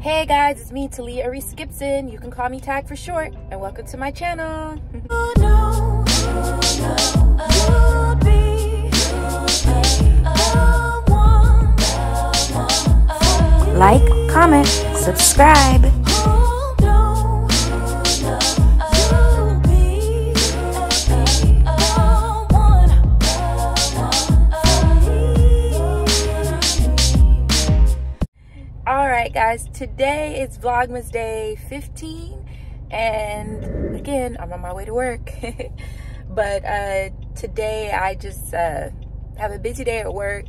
Hey guys, it's me, Taliah Aris Gibson. You can call me Tag for short, and welcome to my channel. like, comment, subscribe. Guys today is vlogmas day 15 and again i'm on my way to work but uh today i just uh have a busy day at work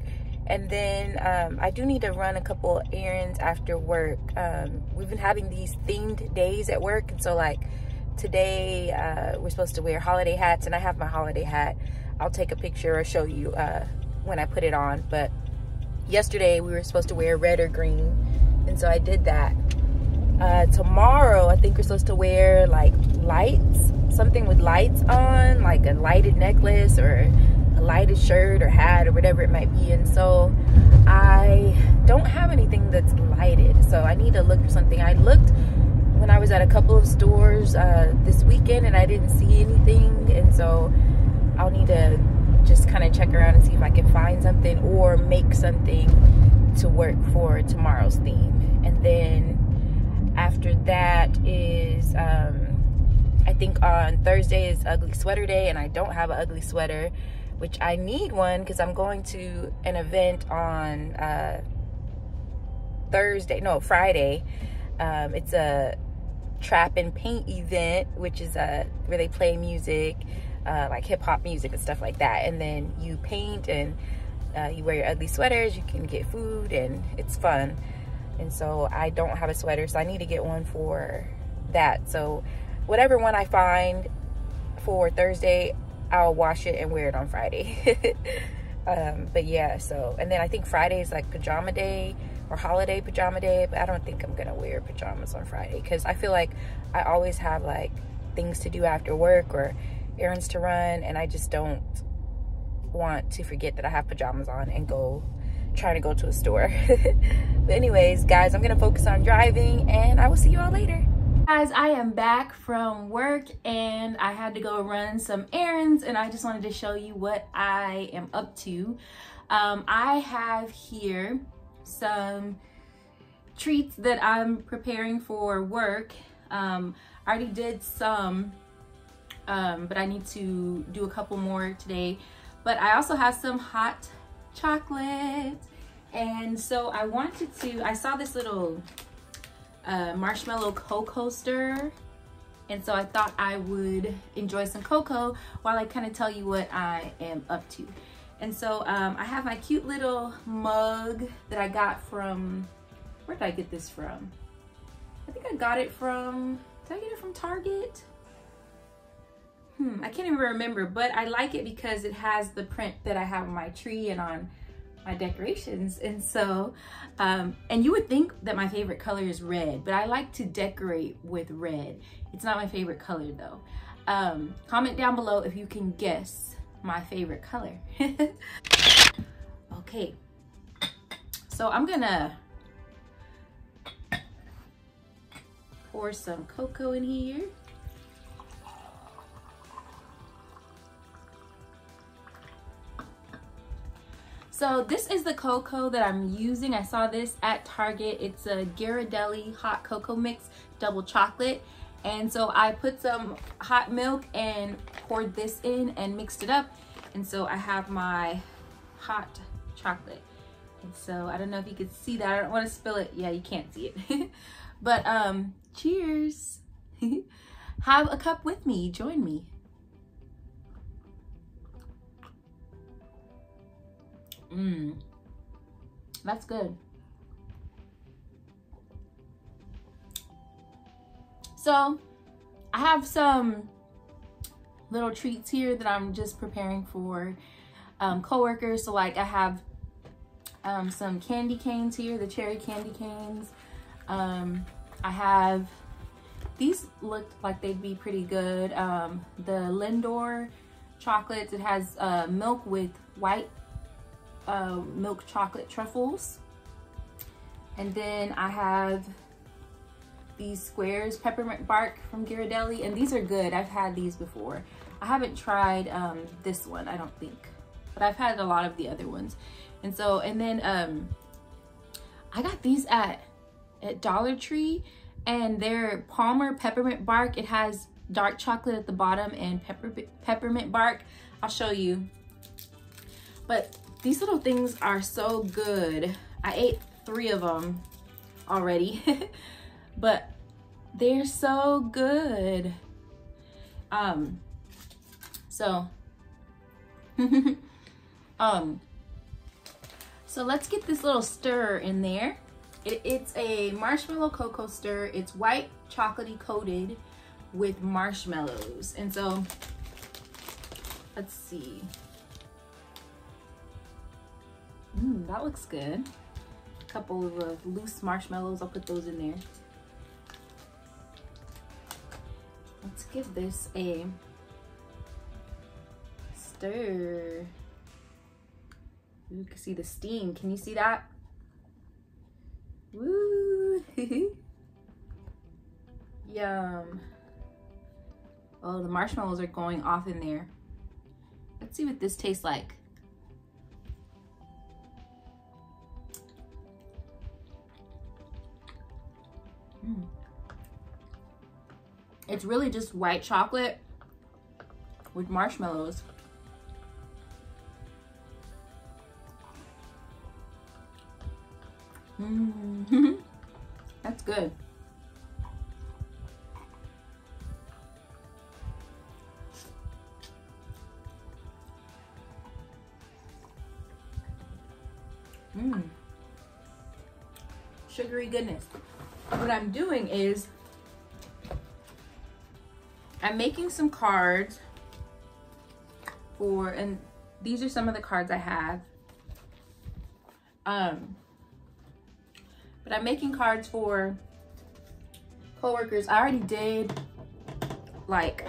and then um, I do need to run a couple errands after work. Um, we've been having these themed days at work, and so like today uh, we're supposed to wear holiday hats, and I have my holiday hat. I'll take a picture or show you uh, when I put it on. But yesterday we were supposed to wear red or green, and so I did that. Uh, tomorrow I think we're supposed to wear like lights, something with lights on, like a lighted necklace or a lighted shirt or hat or whatever it might be. And so I don't have anything that's lighted. So I need to look for something. I looked when I was at a couple of stores uh, this weekend and I didn't see anything. And so I'll need to just kind of check around and see if I can find something or make something to work for tomorrow's theme. And then after that is, um, I think on Thursday is ugly sweater day and I don't have an ugly sweater which I need one because I'm going to an event on uh, Thursday, no, Friday. Um, it's a trap and paint event, which is uh, where they play music, uh, like hip hop music and stuff like that. And then you paint and uh, you wear your ugly sweaters, you can get food, and it's fun. And so I don't have a sweater, so I need to get one for that. So whatever one I find for Thursday, I'll wash it and wear it on Friday. um, but yeah, so, and then I think Friday is like pajama day or holiday pajama day, but I don't think I'm gonna wear pajamas on Friday because I feel like I always have like things to do after work or errands to run and I just don't want to forget that I have pajamas on and go trying to go to a store. but anyways, guys, I'm gonna focus on driving and I will see you all later. Guys i am back from work and i had to go run some errands and i just wanted to show you what i am up to. Um, i have here some treats that i'm preparing for work. Um, i already did some um, but i need to do a couple more today. But i also have some hot chocolate and so i wanted to i saw this little uh, marshmallow cocoa stir. And so I thought I would enjoy some cocoa while I kind of tell you what I am up to. And so um, I have my cute little mug that I got from, where did I get this from? I think I got it from, did I get it from Target? Hmm, I can't even remember, but I like it because it has the print that I have on my tree and on my decorations. And so, um, and you would think that my favorite color is red, but I like to decorate with red. It's not my favorite color though. Um, comment down below if you can guess my favorite color. okay, so I'm gonna pour some cocoa in here. So this is the cocoa that I'm using. I saw this at Target. It's a Ghirardelli hot cocoa mix, double chocolate. And so I put some hot milk and poured this in and mixed it up. And so I have my hot chocolate. And so I don't know if you could see that. I don't want to spill it. Yeah, you can't see it. but um, cheers. have a cup with me. Join me. Mmm. That's good. So, I have some little treats here that I'm just preparing for um, coworkers. So, like, I have um, some candy canes here, the cherry candy canes. Um, I have, these looked like they'd be pretty good. Um, the Lindor chocolates, it has uh, milk with white uh, milk chocolate truffles. And then I have these squares, peppermint bark from Ghirardelli, and these are good. I've had these before. I haven't tried um, this one, I don't think, but I've had a lot of the other ones. And so, and then um, I got these at, at Dollar Tree and they're Palmer peppermint bark. It has dark chocolate at the bottom and pepper, peppermint bark. I'll show you. But these little things are so good. I ate three of them already, but they're so good. Um, so, um, so let's get this little stir in there. It, it's a marshmallow cocoa stir. It's white chocolatey coated with marshmallows. And so, let's see. Mmm, that looks good. A couple of uh, loose marshmallows, I'll put those in there. Let's give this a stir. You can see the steam. Can you see that? Woo! Yum. Oh, the marshmallows are going off in there. Let's see what this tastes like. Mm. It's really just white chocolate with marshmallows. Mm. That's good. Mmm. Sugary goodness. What I'm doing is I'm making some cards for, and these are some of the cards I have. Um, but I'm making cards for coworkers. I already did like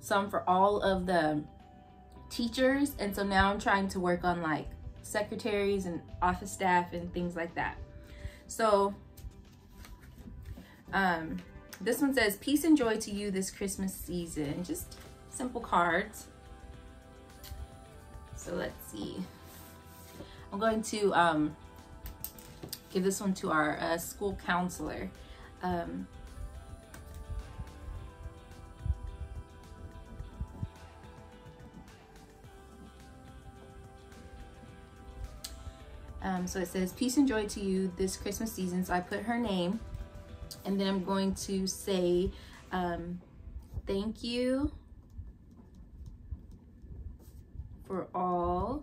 some for all of the teachers. And so now I'm trying to work on like secretaries and office staff and things like that. So um, this one says, peace and joy to you this Christmas season. Just simple cards. So let's see. I'm going to um, give this one to our uh, school counselor. Um, um, so it says, peace and joy to you this Christmas season. So I put her name and then I'm going to say, um, thank you for all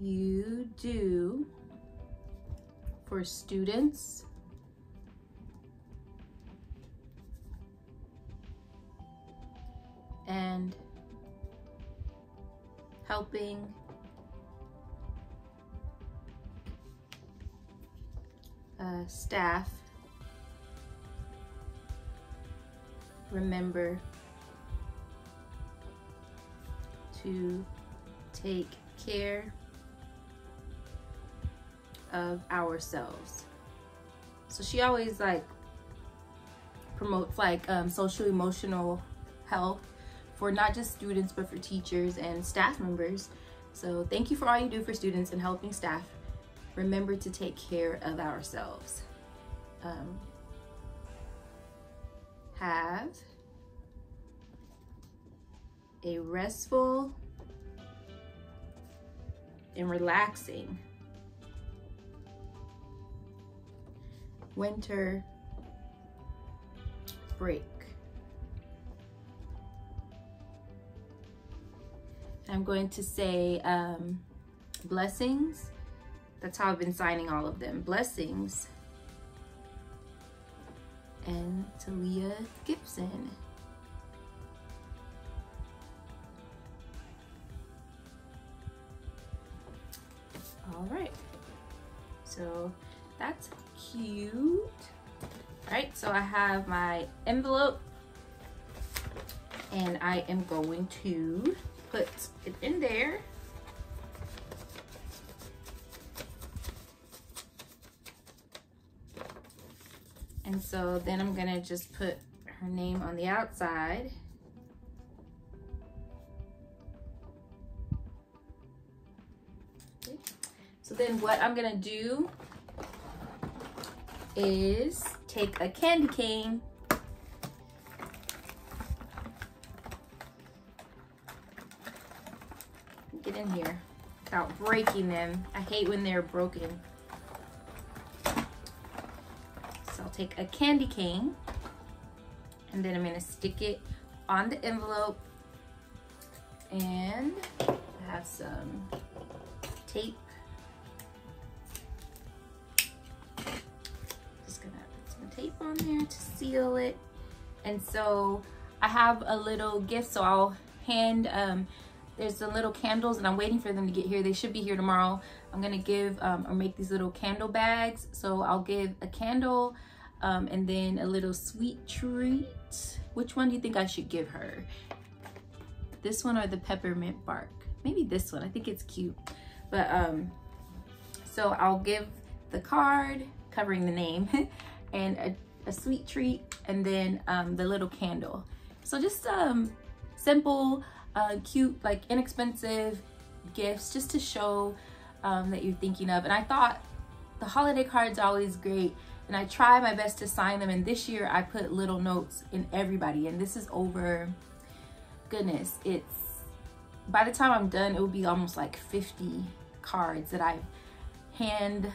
you do for students. And helping uh, staff remember to take care of ourselves. So she always like promotes like um, social emotional health for not just students but for teachers and staff members. So thank you for all you do for students and helping staff. Remember to take care of ourselves. Um, have a restful and relaxing winter break. I'm going to say um, blessings. That's how I've been signing all of them. Blessings. And Taliah Gibson. All right. So that's cute. All right, so I have my envelope and I am going to put it in there. And so then I'm gonna just put her name on the outside. So then what I'm gonna do is take a candy cane get in here without breaking them. I hate when they're broken. So I'll take a candy cane and then I'm gonna stick it on the envelope and I have some tape. Just gonna put some tape on there to seal it. And so I have a little gift, so I'll hand, um, there's the little candles and I'm waiting for them to get here. They should be here tomorrow. I'm gonna give um, or make these little candle bags. So I'll give a candle um, and then a little sweet treat. Which one do you think I should give her? This one or the peppermint bark? Maybe this one, I think it's cute. But um, so I'll give the card covering the name and a, a, sweet treat and then um, the little candle. So just um, simple, uh, cute, like inexpensive gifts just to show um, that you're thinking of. And I thought the holiday cards are always great and I try my best to sign them. And this year I put little notes in everybody. And this is over, goodness, it's, by the time I'm done, it will be almost like 50 cards that I've hand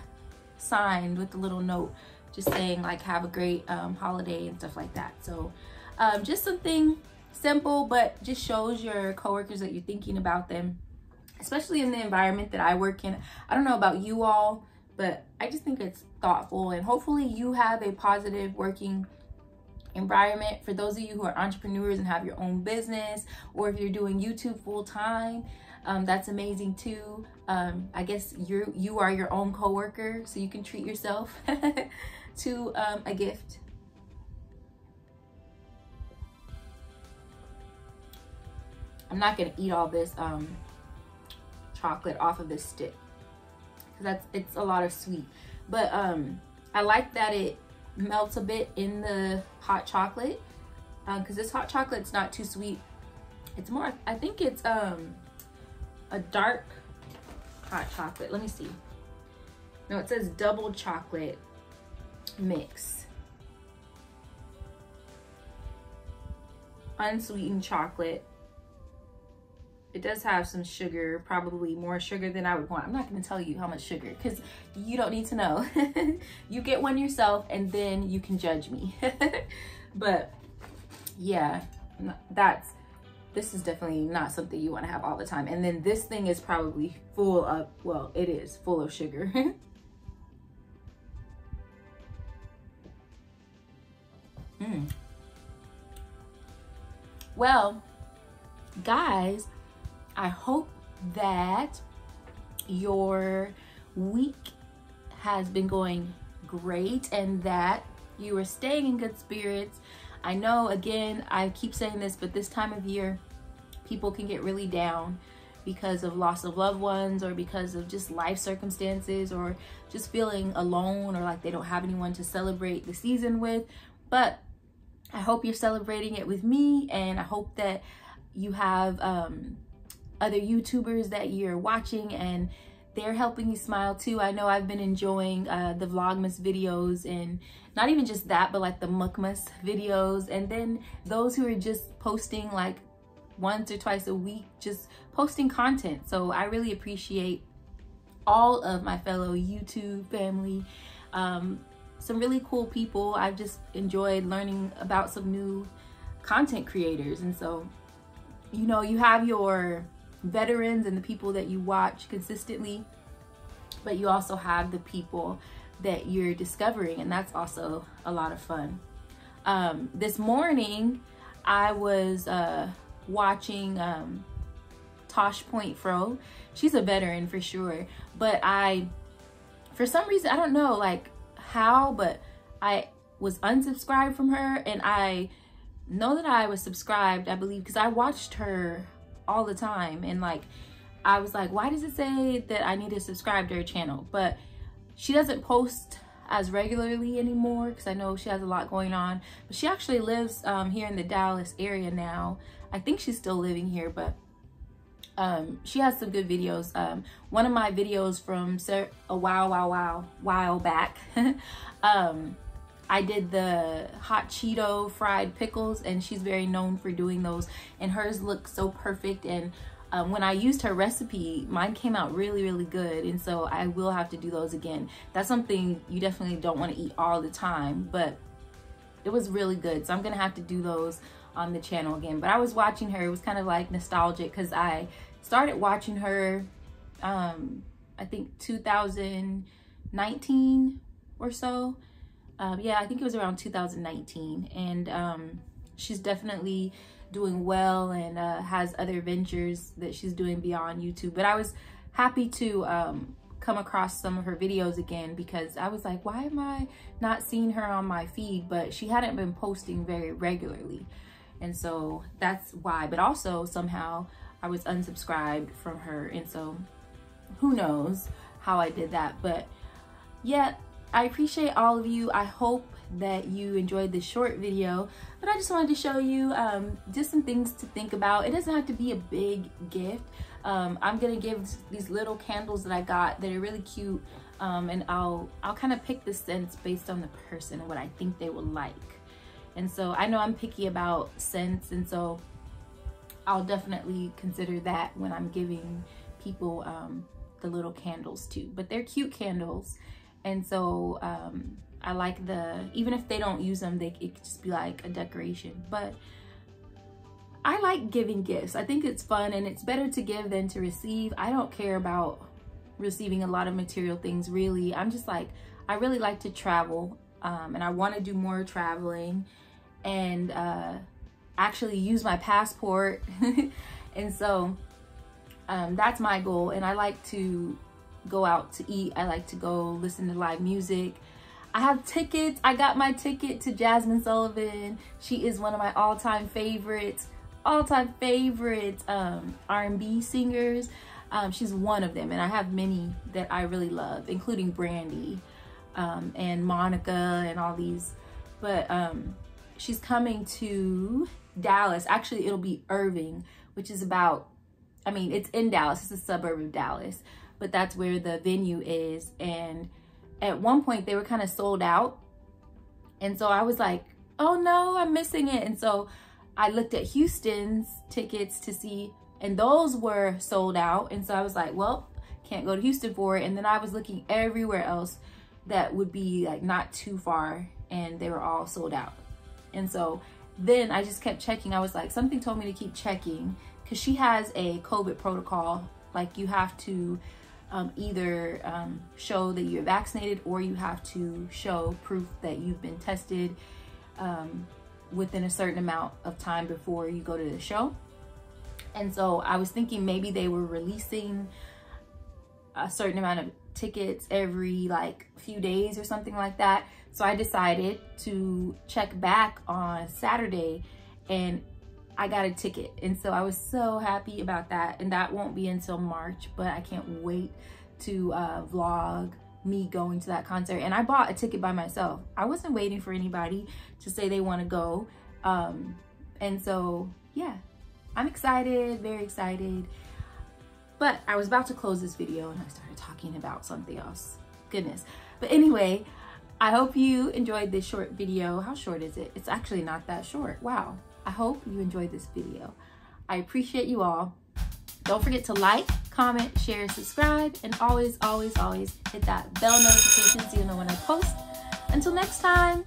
signed with a little note just saying like have a great um, holiday and stuff like that. So um, just something simple, but just shows your coworkers that you're thinking about them, especially in the environment that I work in. I don't know about you all, but I just think it's thoughtful and hopefully you have a positive working environment. For those of you who are entrepreneurs and have your own business or if you're doing YouTube full time um, that's amazing too. Um, I guess you you are your own coworker so you can treat yourself to um, a gift. I'm not gonna eat all this um, chocolate off of this stick that's it's a lot of sweet. But um i like that it melts a bit in the hot chocolate because uh, this hot chocolate's not too sweet. It's more i think it's um a dark hot chocolate. Let me see. No it says double chocolate mix. Unsweetened chocolate it does have some sugar, probably more sugar than I would want. I'm not gonna tell you how much sugar because you don't need to know. you get one yourself and then you can judge me. but yeah, that's, this is definitely not something you wanna have all the time. And then this thing is probably full of, well, it is full of sugar. mm. Well, guys, I hope that your week has been going great and that you are staying in good spirits. I know, again, I keep saying this, but this time of year, people can get really down because of loss of loved ones or because of just life circumstances or just feeling alone or like they don't have anyone to celebrate the season with. But I hope you're celebrating it with me and I hope that you have um, other YouTubers that you're watching and they're helping you smile too. I know I've been enjoying uh, the Vlogmas videos and not even just that, but like the Mukmas videos. And then those who are just posting like once or twice a week, just posting content. So I really appreciate all of my fellow YouTube family. Um, some really cool people. I've just enjoyed learning about some new content creators. And so, you know, you have your veterans and the people that you watch consistently, but you also have the people that you're discovering, and that's also a lot of fun. Um, this morning, I was uh, watching um, Tosh Point Fro. She's a veteran for sure, but I, for some reason, I don't know like how, but I was unsubscribed from her and I know that I was subscribed, I believe, because I watched her all the time and like I was like why does it say that I need to subscribe to her channel but she doesn't post as regularly anymore because I know she has a lot going on. But she actually lives um, here in the Dallas area now. I think she's still living here, but um, she has some good videos. Um, one of my videos from a while, while, while, while back, um, I did the hot Cheeto fried pickles and she's very known for doing those and hers look so perfect and um, when I used her recipe, mine came out really, really good. And so I will have to do those again. That's something you definitely don't want to eat all the time, but it was really good. So I'm going to have to do those on the channel again. But I was watching her. It was kind of like nostalgic because I started watching her, um, I think 2019 or so. Um, yeah, I think it was around 2019. And um, she's definitely doing well and uh, has other ventures that she's doing beyond YouTube. But I was happy to um, come across some of her videos again because I was like, why am I not seeing her on my feed? But she hadn't been posting very regularly. And so that's why. But also somehow I was unsubscribed from her. And so who knows how I did that. But yeah, I appreciate all of you. I hope that you enjoyed this short video, but I just wanted to show you um, just some things to think about. It doesn't have to be a big gift. Um, I'm gonna give these little candles that I got that are really cute um, and I'll, I'll kind of pick the scents based on the person and what I think they will like. And so I know I'm picky about scents and so I'll definitely consider that when I'm giving people um, the little candles too. But they're cute candles and so um, I like the, even if they don't use them, they, it could just be like a decoration. But I like giving gifts. I think it's fun and it's better to give than to receive. I don't care about receiving a lot of material things really. I'm just like, I really like to travel um, and I want to do more traveling and uh, actually use my passport. and so um, that's my goal. And I like to go out to eat. I like to go listen to live music. I have tickets. I got my ticket to Jazmine Sullivan. She is one of my all-time favorites, all-time favorite um, R&B singers. Um, she's one of them, and I have many that I really love, including Brandy um, and Monica and all these. But um, she's coming to Dallas. Actually, it'll be Irving, which is about, I mean, it's in Dallas. It's a suburb of Dallas but that's where the venue is. And at one point they were kind of sold out. And so I was like, oh no, I'm missing it. And so I looked at Houston's tickets to see, and those were sold out. And so I was like, well, can't go to Houston for it. And then I was looking everywhere else that would be like not too far and they were all sold out. And so then I just kept checking. I was like, something told me to keep checking because she has a COVID protocol. Like you have to um, either um, show that you're vaccinated or you have to show proof that you've been tested um, within a certain amount of time before you go to the show. And so I was thinking maybe they were releasing a certain amount of tickets every like few days or something like that. So I decided to check back on Saturday and I got a ticket. And so I was so happy about that. And that won't be until March, but I can't wait to uh, vlog me going to that concert. And I bought a ticket by myself. I wasn't waiting for anybody to say they want to go. Um, and so, yeah, I'm excited, very excited. But I was about to close this video and I started talking about something else. Goodness. But anyway, I hope you enjoyed this short video. How short is it? It's actually not that short. Wow. I hope you enjoyed this video. I appreciate you all. Don't forget to like, comment, share, subscribe, and always, always, always hit that bell notification so you know when I post. Until next time.